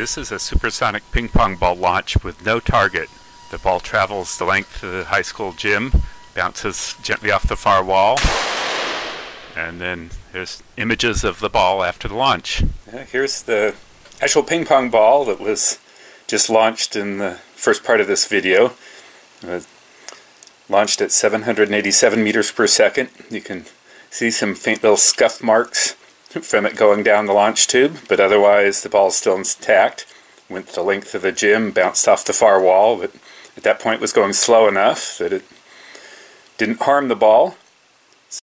This is a supersonic ping pong ball launch with no target. The ball travels the length of the high school gym, bounces gently off the far wall, and then there's images of the ball after the launch. Here's the actual ping pong ball that was just launched in the first part of this video. Uh, launched at 787 meters per second. You can see some faint little scuff marks from it going down the launch tube, but otherwise the ball's still intact. Went the length of the gym, bounced off the far wall, but at that point was going slow enough that it didn't harm the ball.